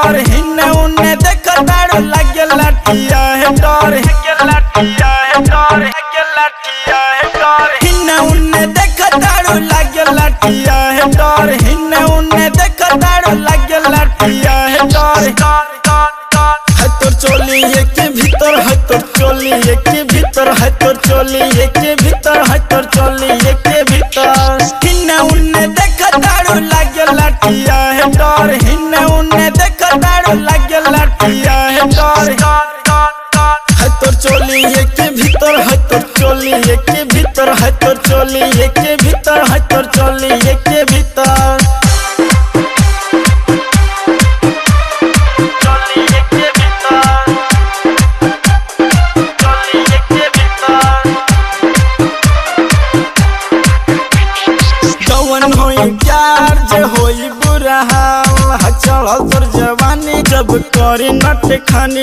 डर, हिन्ने उन्ने देख तारू लगे लटिया है डर। लटिया है डर लटिया है डर हिन्ने उन्ने देख तारू लगे लटिया है डर। हिन्ने उन्ने देख तारू लगे लटिया है डर। है तो चोली के भीतर, है तो चोली के भीतर, है तो चोली के भीतर, है तो चोली के भीतर। हिन्ने उन्ने देख तारू लगे लटिया है डर। हिन्ने उन्ने देख तारू लगे लटिया है डर। है तो चोली के भीतर, है तो चोली के भीतर, है तो चोली के भीतर, है तो चोली के भीतर। होई प्यार जे होई बुरा हाल तोर जवानी, जब करी नट खानी।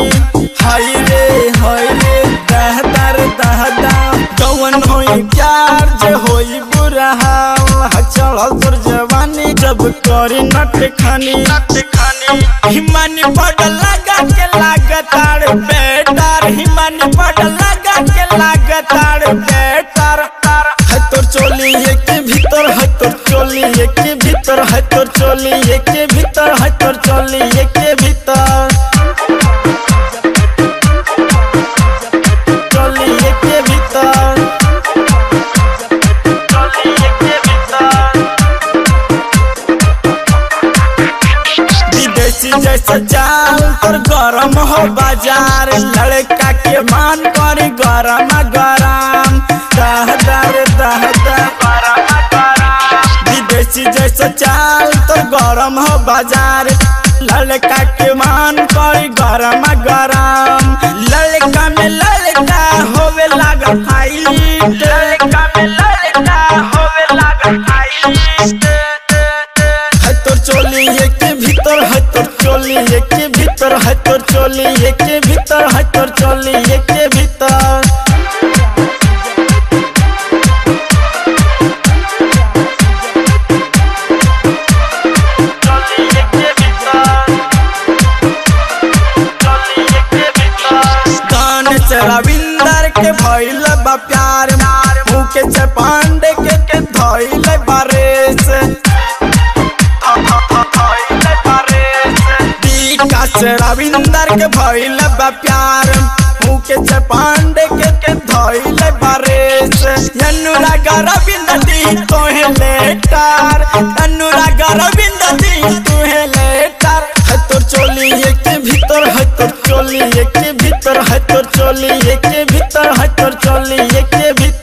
हाय रे हाय रे दहदार दहदा जवन होई प्यार, जे होई बुरा हा तोर जवानी, जब करी नट खानी। नट खानी हिमानी पड़ लगा के लागतार बेटार, हिमानी पड़ लगा के लागतार बेटार है तो चोली के भीतर है तो चोली के भीतर है तो चोली के भीतर। के भीतर। जैसा तोर गरम हो बाज़ार, लड़का के मान कर गरम विदेशी चाल तोर गरम हो बाज़ार। लड़का के मान कर गरम गरम। लड़का में लड़का होवे लागा फाइट लड़का में लड़का होवे लागा फाइट है तो चोली के भीतर, है तो चोली के भीतर, है तो चोली के भीतर, है तो चोली के रविंदर के भैल बा प्यार से पांडे के के धइल बारेस विकास रविंदर के भैल बा प्यार से पांडे के के धइल बारेस अनुराग रविंदर दी तोहे चली एक के भीतर हट चली एक के भीतर